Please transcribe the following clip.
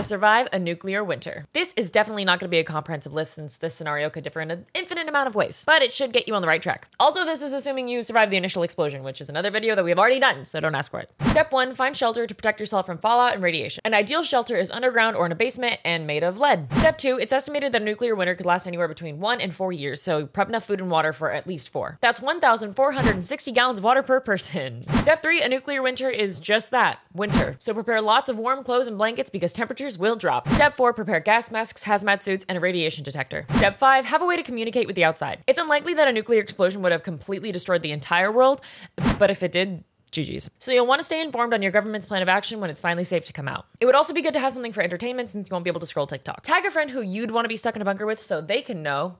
to survive a nuclear winter. This is definitely not going to be a comprehensive list since this scenario could differ in an infinite amount of ways, but it should get you on the right track. Also, this is assuming you survive the initial explosion, which is another video that we have already done, so don't ask for it. Step one, find shelter to protect yourself from fallout and radiation. An ideal shelter is underground or in a basement and made of lead. Step two, it's estimated that a nuclear winter could last anywhere between one and four years, so prep enough food and water for at least four. That's 1,460 gallons of water per person. Step three, a nuclear winter is just that, winter. So prepare lots of warm clothes and blankets because temperatures will drop. Step four, prepare gas masks, hazmat suits, and a radiation detector. Step five, have a way to communicate with the outside. It's unlikely that a nuclear explosion would have completely destroyed the entire world, but if it did, GG's. So you'll want to stay informed on your government's plan of action when it's finally safe to come out. It would also be good to have something for entertainment since you won't be able to scroll TikTok. Tag a friend who you'd want to be stuck in a bunker with so they can know